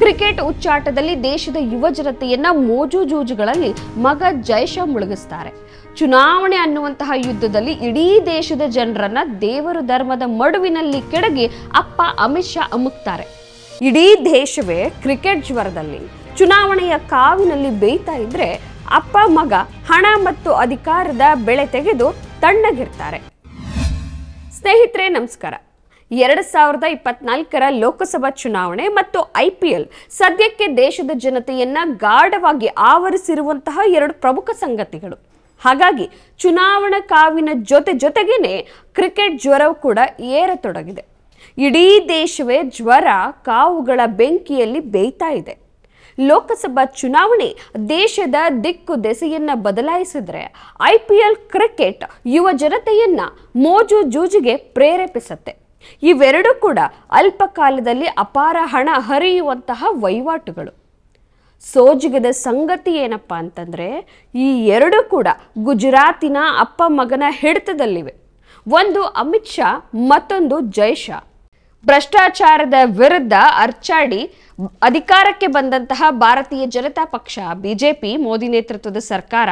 Cricket ಉಚ್ಚಾಟದಲ್ಲಿ ದೇಶದ ಯುವ ಜನತೆಯನ್ನ ಮೋಜು ಜೂಜುಗಳಲ್ಲಿ ಮಗ ಜೈಶ ಮುಳುಗಿಸ್ತಾರೆ. ಚುನಾವಣೆ ಅನ್ನುವಂತಹ ಯುದ್ಧದಲ್ಲಿ ಇಡೀ ದೇಶದ ಜನರನ್ನ ದೇವರು ಧರ್ಮದ ಮಡುವಿನಲ್ಲಿ ಕೆಡಗಿ ಅಪ್ಪ ಅಮಿತ್ ಶಾ ಅಮುಕ್ತಾರೆ. ಇಡೀ ದೇಶವೇ ಕ್ರಿಕೆಟ್ ಜ್ವರದಲ್ಲಿ. ಚುನಾವಣೆಯ ಕಾವಿನಲ್ಲಿ ಬೇಯ್ತಾ ಇದ್ರೆ ಅಪ್ಪ ಮಗ ಹಣ ಮತ್ತು ಅಧಿಕಾರದ ಬೆಳೆ ತೆಗೆದು ತಣ್ಣಗಿರ್ತಾರೆ ಸ್ನೇಹಿತರೆ, ನಮಸ್ಕಾರ. ಎರಡು ಸಾವಿರದ ಇಪ್ಪತ್ನಾಲ್ಕರ ಲೋಕಸಭಾ ಚುನಾವಣೆ ಮತ್ತು ಐ ಪಿ ಎಲ್ ಸದ್ಯಕ್ಕೆ ದೇಶದ ಜನತೆಯನ್ನ ಗಾಢವಾಗಿ ಆವರಿಸಿರುವಂತಹ ಎರಡು ಪ್ರಮುಖ ಸಂಗತಿಗಳು. ಹಾಗಾಗಿ ಚುನಾವಣಾ ಕಾವಿನ ಜೊತೆ ಜೊತೆಗೇನೆ ಕ್ರಿಕೆಟ್ ಜ್ವರವು ಕೂಡ ಏರತೊಡಗಿದೆ. ಇಡೀ ದೇಶವೇ ಜ್ವರ, ಕಾವುಗಳ ಬೆಂಕಿಯಲ್ಲಿ ಬೇಯ್ತಾ ಇದೆ. ಲೋಕಸಭಾ ಚುನಾವಣೆ ದೇಶದ ದಿಕ್ಕು ದೆಸೆಯನ್ನ ಬದಲಾಯಿಸಿದ್ರೆ ಐ ಪಿ ಎಲ್ ಕ್ರಿಕೆಟ್ ಯುವ ಜನತೆಯನ್ನ ಮೋಜು ಜೂಜಿಗೆ ಪ್ರೇರೇಪಿಸುತ್ತೆ. ಇವೆರಡೂ ಕೂಡ ಅಲ್ಪಕಾಲದಲ್ಲಿ ಅಪಾರ ಹಣ ಹರಿಯುವಂತಹ ವಹಿವಾಟುಗಳು ಸೋಜಿಗದ ಸಂಗತಿ ಏನಪ್ಪ ಅಂತಂದ್ರೆ, ಈ ಎರಡೂ ಕೂಡ ಗುಜರಾತಿನ ಅಪ್ಪ ಮಗನ ಹಿಡಿತದಲ್ಲಿವೆ. ಒಂದು ಅಮಿತ್ ಶಾ, ಮತ್ತೊಂದು ಜೈಶಾ ಭ್ರಷ್ಟಾಚಾರದ ವಿರುದ್ಧ ಅರ್ಚಾಡಿ ಅಧಿಕಾರಕ್ಕೆ ಬಂದಂತಹ ಭಾರತೀಯ ಜನತಾ ಪಕ್ಷ, ಬಿಜೆಪಿ, ಮೋದಿ ನೇತೃತ್ವದ ಸರ್ಕಾರ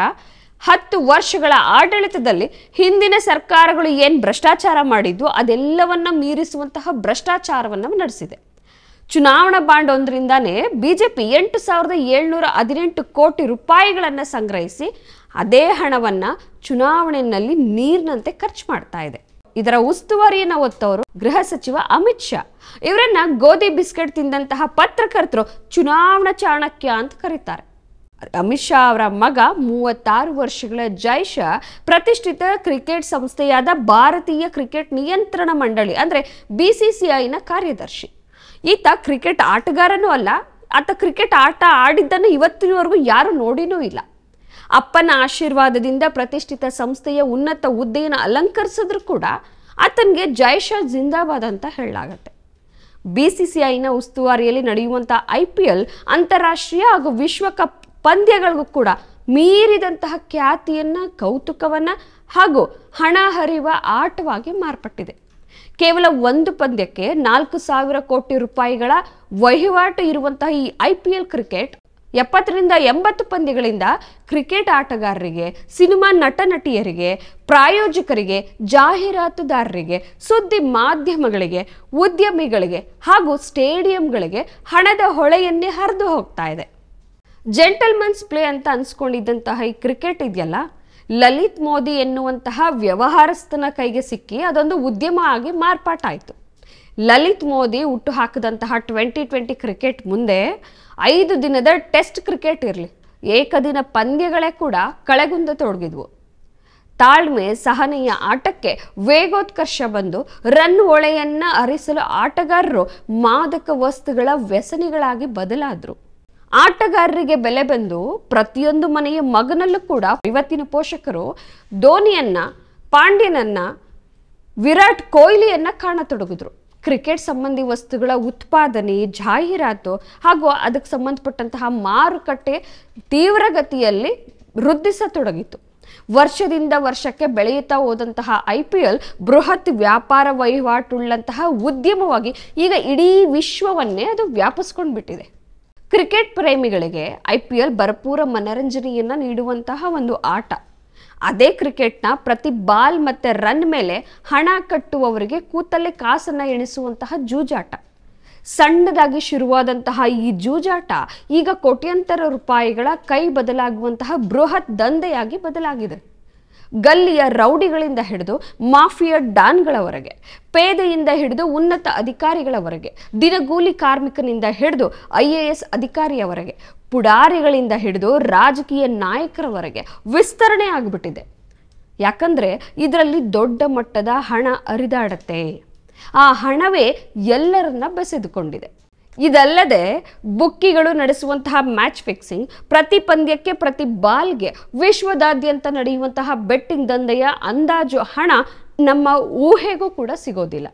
ಹತ್ತು ವರ್ಷಗಳ ಆಡಳಿತದಲ್ಲಿ ಹಿಂದಿನ ಸರ್ಕಾರಗಳು ಏನು ಭ್ರಷ್ಟಾಚಾರ ಮಾಡಿದ್ದು ಅದೆಲ್ಲವನ್ನ ಮೀರಿಸುವಂತಹ ಭ್ರಷ್ಟಾಚಾರವನ್ನು ನಡೆಸಿದೆ. ಚುನಾವಣಾ ಬಾಂಡ್ ಒಂದರಿಂದಾನೇ ಬಿಜೆಪಿ ಎಂಟು ಸಾವಿರದ ಏಳ್ನೂರ ಹದಿನೆಂಟು ಕೋಟಿ ರೂಪಾಯಿಗಳನ್ನು ಸಂಗ್ರಹಿಸಿ ಅದೇ ಹಣವನ್ನ ಚುನಾವಣೆಯಲ್ಲಿ ನೀರಿನಂತೆ ಖರ್ಚು ಮಾಡ್ತಾ ಇದೆ. ಇದರ ಉಸ್ತುವಾರಿಯನ್ನು ಒತ್ತವರು ಗೃಹ ಸಚಿವ ಅಮಿತ್ ಶಾ. ಇವರನ್ನ ಗೋಧಿ ಬಿಸ್ಕೆಟ್ ತಿಂದಂತಹ ಪತ್ರಕರ್ತರು ಚುನಾವಣಾ ಚಾಣಕ್ಯ ಅಂತ ಕರೀತಾರೆ. ಅಮಿತ್ ಶಾ ಅವರ ಮಗ ಮೂವತ್ತಾರು ವರ್ಷಗಳ ಜೈಶ ಪ್ರತಿಷ್ಠಿತ ಕ್ರಿಕೆಟ್ ಸಂಸ್ಥೆಯಾದ ಭಾರತೀಯ ಕ್ರಿಕೆಟ್ ನಿಯಂತ್ರಣ ಮಂಡಳಿ, ಅಂದರೆ ಬಿ ಸಿ ಸಿ ಐನ ಕಾರ್ಯದರ್ಶಿ. ಈತ ಕ್ರಿಕೆಟ್ ಆಟಗಾರನೂ ಅಲ್ಲ, ಆತ ಕ್ರಿಕೆಟ್ ಆಟ ಆಡಿದ್ದನ್ನು ಇವತ್ತಿನವರೆಗೂ ಯಾರು ನೋಡಿನೂ ಇಲ್ಲ. ಅಪ್ಪನ ಆಶೀರ್ವಾದದಿಂದ ಪ್ರತಿಷ್ಠಿತ ಸಂಸ್ಥೆಯ ಉನ್ನತ ಹುದ್ದೆಯನ್ನು ಅಲಂಕರಿಸಿದ್ರು ಕೂಡ ಆತನಿಗೆ ಜೈಶಾ ಜಿಂದಾಬಾದ್ ಅಂತ ಹೇಳಲಾಗತ್ತೆ. ಬಿಸಿಸಿಐನ ಉಸ್ತುವಾರಿಯಲ್ಲಿ ನಡೆಯುವಂಥ ಐ ಪಿ ಎಲ್ ಅಂತಾರಾಷ್ಟ್ರೀಯ ಹಾಗೂ ವಿಶ್ವಕಪ್ ಪಂದ್ಯಗಳಿಗೂ ಕೂಡ ಮೀರಿದಂತಹ ಖ್ಯಾತಿಯನ್ನು, ಕೌತುಕವನ್ನು ಹಾಗೂ ಹಣ ಹರಿಯುವ ಆಟವಾಗಿ ಮಾರ್ಪಟ್ಟಿದೆ. ಕೇವಲ ಒಂದು ಪಂದ್ಯಕ್ಕೆ ನಾಲ್ಕು ಸಾವಿರ ಕೋಟಿ ರೂಪಾಯಿಗಳ ವಹಿವಾಟು ಇರುವಂತಹ ಈ ಐ ಪಿ ಎಲ್ ಕ್ರಿಕೆಟ್, ಎಪ್ಪತ್ತರಿಂದ ಎಂಬತ್ತು ಪಂದ್ಯಗಳಿಂದ ಕ್ರಿಕೆಟ್ ಆಟಗಾರರಿಗೆ, ಸಿನಿಮಾ ನಟ ನಟಿಯರಿಗೆ ಪ್ರಾಯೋಜಕರಿಗೆ, ಜಾಹೀರಾತುದಾರರಿಗೆ, ಸುದ್ದಿ ಮಾಧ್ಯಮಗಳಿಗೆ, ಉದ್ಯಮಿಗಳಿಗೆ ಹಾಗೂ ಸ್ಟೇಡಿಯಂಗಳಿಗೆ ಹಣದ ಹೊಳೆಯನ್ನೇ ಹರಿದು ಹೋಗ್ತಾ ಇದೆ. ಜೆಂಟಲ್ಮನ್ಸ್ ಪ್ಲೇ ಅಂತ ಅನ್ಸ್ಕೊಂಡಿದ್ದಂತಹ ಈ ಕ್ರಿಕೆಟ್ ಇದೆಯಲ್ಲ, ಲಲಿತ್ ಮೋದಿ ಎನ್ನುವಂತಹ ವ್ಯವಹಾರಸ್ಥನ ಕೈಗೆ ಸಿಕ್ಕಿ ಅದೊಂದು ಉದ್ಯಮ ಆಗಿ ಮಾರ್ಪಾಟಾಯಿತು. ಲಲಿತ್ ಮೋದಿ ಹುಟ್ಟು ಹಾಕಿದಂತಹ ಟ್ವೆಂಟಿ ಟ್ವೆಂಟಿ ಕ್ರಿಕೆಟ್ ಮುಂದೆ ಐದು ದಿನದ ಟೆಸ್ಟ್ ಕ್ರಿಕೆಟ್ ಇರಲಿ, ಏಕದಿನ ಪಂದ್ಯಗಳೇ ಕೂಡ ಕಳೆಗುಂದ ತೊಡಗಿದ್ವು. ತಾಳ್ಮೆ, ಸಹನೆಯ ಆಟಕ್ಕೆ ವೇಗೋತ್ಕರ್ಷ ಬಂದು ರನ್ ಒಳೆಯನ್ನು ಅರಿಸಲು ಆಟಗಾರರು ಮಾದಕ ವಸ್ತುಗಳ ವ್ಯಸನಿಗಳಾಗಿ ಬದಲಾದ್ರು. ಆಟಗಾರರಿಗೆ ಬೆಲೆ ಬಂದು ಪ್ರತಿಯೊಂದು ಮನೆಯ ಮಗನಲ್ಲೂ ಕೂಡ ಇವತ್ತಿನ ಪೋಷಕರು ಧೋನಿಯನ್ನ, ಪಾಂಡ್ಯನನ್ನ, ವಿರಾಟ್ ಕೊಹ್ಲಿಯನ್ನ ಕಾಣತೊಡಗಿದ್ರು. ಕ್ರಿಕೆಟ್ ಸಂಬಂಧಿ ವಸ್ತುಗಳ ಉತ್ಪಾದನೆ, ಜಾಹೀರಾತು ಹಾಗೂ ಅದಕ್ಕೆ ಸಂಬಂಧಪಟ್ಟಂತಹ ಮಾರುಕಟ್ಟೆ ತೀವ್ರಗತಿಯಲ್ಲಿ ವೃದ್ಧಿಸತೊಡಗಿತು ವರ್ಷದಿಂದ ವರ್ಷಕ್ಕೆ ಬೆಳೆಯುತ್ತಾ ಹೋದಂತಹ ಐ ಪಿ ಎಲ್ ಬೃಹತ್ ವ್ಯಾಪಾರ ವಹಿವಾಟುಳ್ಳಂತಹ ಉದ್ಯಮವಾಗಿ ಈಗ ಇಡೀ ವಿಶ್ವವನ್ನೇ ಅದು ವ್ಯಾಪಿಸ್ಕೊಂಡು ಬಿಟ್ಟಿದೆ ಕ್ರಿಕೆಟ್ ಪ್ರೇಮಿಗಳಿಗೆ ಐ ಪಿ ಎಲ್ ಭರಪೂರ ಮನರಂಜನೆಯನ್ನು ನೀಡುವಂತಹ ಒಂದು ಆಟ. ಅದೇ ಕ್ರಿಕೆಟ್ನ ಪ್ರತಿ ಬಾಲ್ ಮತ್ತು ರನ್ ಮೇಲೆ ಹಣ ಕಟ್ಟುವವರಿಗೆ ಕೂತಲ್ಲೇ ಕಾಸನ್ನು ಎಣಿಸುವಂತಹ ಜೂಜಾಟ. ಸಣ್ಣದಾಗಿ ಶುರುವಾದಂತಹ ಈ ಜೂಜಾಟ ಈಗ ಕೋಟ್ಯಂತರ ರೂಪಾಯಿಗಳ ಕೈ ಬದಲಾಗುವಂತಹ ಬೃಹತ್ ದಂಧೆಯಾಗಿ ಬದಲಾಗಿದೆ. ಗಲ್ಲಿಯ ರೌಡಿಗಳಿಂದ ಹಿಡಿದು ಮಾಫಿಯಾ ಡಾನ್ಗಳವರೆಗೆ, ಪೇದೆಯಿಂದ ಹಿಡಿದು ಉನ್ನತ ಅಧಿಕಾರಿಗಳವರೆಗೆ, ದಿನಗೂಲಿ ಕಾರ್ಮಿಕನಿಂದ ಹಿಡಿದು ಐ ಎ ಎಸ್ ಅಧಿಕಾರಿಯವರೆಗೆ, ಪುಡಾರಿಗಳಿಂದ ಹಿಡಿದು ರಾಜಕೀಯ ನಾಯಕರವರೆಗೆ ವಿಸ್ತರಣೆ ಆಗಿಬಿಟ್ಟಿದೆ. ಯಾಕಂದ್ರೆ ಇದರಲ್ಲಿ ದೊಡ್ಡ ಮಟ್ಟದ ಹಣ ಹರಿದಾಡತ್ತೆ ಆ ಹಣವೇ ಎಲ್ಲರನ್ನ ಬೆಸೆದುಕೊಂಡಿದೆ. ಇದಲ್ಲದೆ ಬುಕ್ಕಿಗಳು ನಡೆಸುವಂತಹ ಮ್ಯಾಚ್ ಫಿಕ್ಸಿಂಗ್, ಪ್ರತಿ ಪಂದ್ಯಕ್ಕೆ, ಪ್ರತಿ ಬಾಲ್ಗೆ ವಿಶ್ವದಾದ್ಯಂತ ನಡೆಯುವಂತಹ ಬೆಟ್ಟಿಂಗ್ ದಂಧೆಯ ಅಂದಾಜು ಹಣ ನಮ್ಮ ಊಹೆಗೂ ಕೂಡ ಸಿಗೋದಿಲ್ಲ.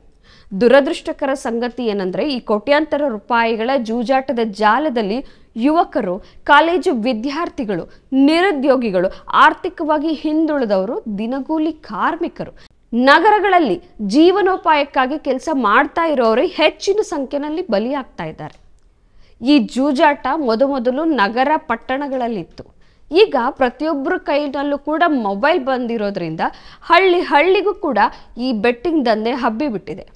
ದುರದೃಷ್ಟಕರ ಸಂಗತಿ ಏನಂದ್ರೆ, ಈ ಕೋಟ್ಯಾಂತರ ರೂಪಾಯಿಗಳ ಜೂಜಾಟದ ಜಾಲದಲ್ಲಿ ಯುವಕರು, ಕಾಲೇಜು ವಿದ್ಯಾರ್ಥಿಗಳು, ನಿರುದ್ಯೋಗಿಗಳು ಆರ್ಥಿಕವಾಗಿ ಹಿಂದುಳಿದವರು, ದಿನಗೂಲಿ ಕಾರ್ಮಿಕರು. ನಗರಗಳಲ್ಲಿ ಜೀವನೋಪಾಯಕ್ಕಾಗಿ ಕೆಲಸ ಮಾಡ್ತಾ ಇರೋರು ಹೆಚ್ಚಿನ ಸಂಖ್ಯೆಯಲ್ಲಿ ಬಲಿಯಾಗ್ತಾ ಇದ್ದಾರೆ. ಈ ಜೂಜಾಟ ಮೊದಮೊದಲು ನಗರ ಪಟ್ಟಣಗಳಲ್ಲಿತ್ತು. ಈಗ ಪ್ರತಿಯೊಬ್ಬರ ಕೈನಲ್ಲೂ ಕೂಡ ಮೊಬೈಲ್ ಬಂದಿರೋದ್ರಿಂದ ಹಳ್ಳಿ ಹಳ್ಳಿಗೂ ಕೂಡ ಈ ಬೆಟ್ಟಿಂಗ್ ದಂಧೆ ಹಬ್ಬಿಬಿಟ್ಟಿದೆ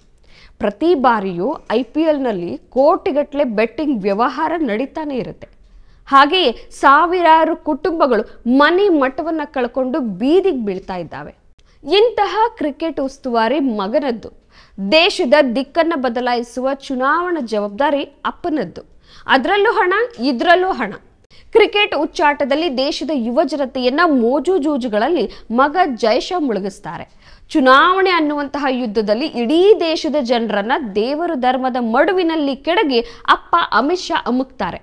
ಪ್ರತಿ ಬಾರಿಯೂ ಐ ಪಿ ಎಲ್ನಲ್ಲಿ ಕೋಟಿಗಟ್ಟಲೆ ಬೆಟ್ಟಿಂಗ್ ವ್ಯವಹಾರ ನಡೀತಾನೆ ಇರುತ್ತೆ. ಹಾಗೆಯೇ ಸಾವಿರಾರು ಕುಟುಂಬಗಳು ಮನೆ ಮಠವನ್ನು ಕಳ್ಕೊಂಡು ಬೀದಿಗೆ ಬೀಳ್ತಾ ಇದ್ದಾವೆ. ಇಂತಹ ಕ್ರಿಕೆಟ್ ಉಸ್ತುವಾರಿ ಮಗನದ್ದು. ದೇಶದ ದಿಕ್ಕನ್ನು ಬದಲಾಯಿಸುವ ಚುನಾವಣಾ ಜವಾಬ್ದಾರಿ ಅಪ್ಪನದ್ದು. ಅದರಲ್ಲೂ ಹಣ, ಇದರಲ್ಲೂ ಹಣ. ಕ್ರಿಕೆಟ್ ಉಚ್ಚಾಟದಲ್ಲಿ ದೇಶದ ಯುವ ಜನತೆಯನ್ನ ಮೋಜು ಜೂಜುಗಳಲ್ಲಿ ಮಗ ಜೈಶ ಮುಳುಗಿಸ್ತಾರೆ. ಚುನಾವಣೆ ಅನ್ನುವಂತಹ ಯುದ್ಧದಲ್ಲಿ ಇಡೀ ದೇಶದ ಜನರನ್ನ ದೇವರು ಧರ್ಮದ ಮಡುವಿನಲ್ಲಿ ಕೆಡಗಿ ಅಪ್ಪ ಅಮಿತ್ ಶಾ ಅಮುಕ್ತಾರೆ.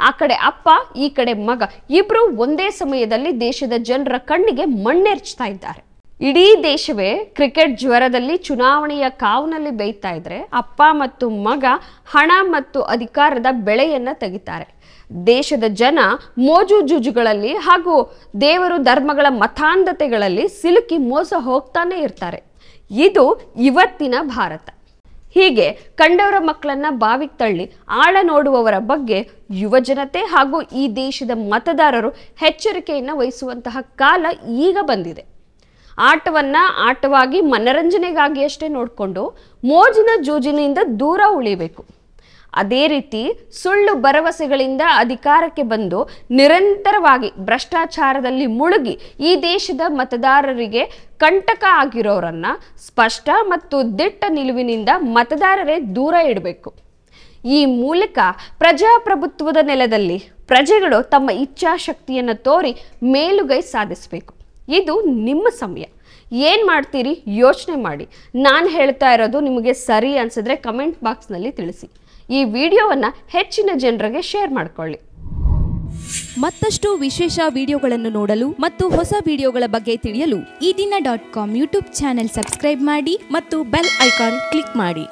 ಆ ಕಡೆ ಅಪ್ಪ, ಈ ಕಡೆ ಮಗ ಇಬ್ರು ಒಂದೇ ಸಮಯದಲ್ಲಿ ದೇಶದ ಜನರ ಕಣ್ಣಿಗೆ ಮಣ್ಣೆರ್ಚ್ತಾ ಇದ್ದಾರೆ. ಇಡೀ ದೇಶವೇ ಕ್ರಿಕೆಟ್ ಜ್ವರದಲ್ಲಿ ಚುನಾವಣೆಯ ಕಾವುನಲ್ಲಿ ಬೇಯ್ತಾ ಇದ್ರೆ ಅಪ್ಪ ಮತ್ತು ಮಗ ಹಣ ಮತ್ತು ಅಧಿಕಾರದ ಬೆಳೆಯನ್ನ ತೆಗಿತಾರೆ. ದೇಶದ ಜನ ಮೋಜು ಜೂಜುಗಳಲ್ಲಿ ಹಾಗೂ ದೇವರು ಧರ್ಮಗಳ ಮತಾಂಧತೆಗಳಲ್ಲಿ ಸಿಲುಕಿ ಮೋಸ ಹೋಗ್ತಾನೆ ಇರ್ತಾರೆ. ಇದು ಇವತ್ತಿನ ಭಾರತ. ಹೀಗೆ ಕಂಡವರ ಮಕ್ಕಳನ್ನ ಬಾವಿಗೆ ತಳ್ಳಿ ಆಳ ನೋಡುವವರ ಬಗ್ಗೆ ಯುವಜನತೆ ಹಾಗೂ ಈ ದೇಶದ ಮತದಾರರು ಎಚ್ಚರಿಕೆಯನ್ನು ವಹಿಸುವಂತಹ ಕಾಲ ಈಗ ಬಂದಿದೆ. ಆಟವನ್ನ ಆಟವಾಗಿ ಮನರಂಜನೆಗಾಗಿ ಅಷ್ಟೇ ನೋಡಿಕೊಂಡು ಮೋಜಿನ ಜೂಜಿನಿಂದ ದೂರ ಉಳಿಬೇಕು. ಅದೇ ರೀತಿ ಸುಳ್ಳು ಭರವಸೆಗಳಿಂದ ಅಧಿಕಾರಕ್ಕೆ ಬಂದು ನಿರಂತರವಾಗಿ ಭ್ರಷ್ಟಾಚಾರದಲ್ಲಿ ಮುಳುಗಿ ಈ ದೇಶದ ಮತದಾರರಿಗೆ ಕಂಟಕ ಆಗಿರೋರನ್ನ ಸ್ಪಷ್ಟ ಮತ್ತು ದಿಟ್ಟ ನಿಲುವಿನಿಂದ ಮತದಾರರೇ ದೂರ ಇಡಬೇಕು. ಈ ಮೂಲಕ ಪ್ರಜಾಪ್ರಭುತ್ವದ ನೆಲದಲ್ಲಿ ಪ್ರಜೆಗಳು ತಮ್ಮ ಇಚ್ಛಾಶಕ್ತಿಯನ್ನು ತೋರಿ ಮೇಲುಗೈ ಸಾಧಿಸಬೇಕು. ಇದು ನಿಮ್ಮ ಸಮಯ. ಏನು ಮಾಡ್ತೀರಿ? ಯೋಚನೆ ಮಾಡಿ. ನಾನು ಹೇಳ್ತಾ ಇರೋದು ನಿಮಗೆ ಸರಿ ಅನ್ಸಿದ್ರೆ ಕಮೆಂಟ್ ಬಾಕ್ಸ್ನಲ್ಲಿ ತಿಳಿಸಿ. ಈ ವಿಡಿಯೋವನ್ನು ಹೆಚ್ಚಿನ ಜನರಿಗೆ ಶೇರ್ ಮಾಡಿಕೊಳ್ಳಿ. ಮತ್ತಷ್ಟು ವಿಶೇಷ ವಿಡಿಯೋಗಳನ್ನು ನೋಡಲು ಮತ್ತು ಹೊಸ ವಿಡಿಯೋಗಳ ಬಗ್ಗೆ ತಿಳಿಯಲು Ee Dina dot com YouTube channel subscribe ಮಾಡಿ ಮತ್ತು ಬೆಲ್ ಐಕಾನ್ ಕ್ಲಿಕ್ ಮಾಡಿ.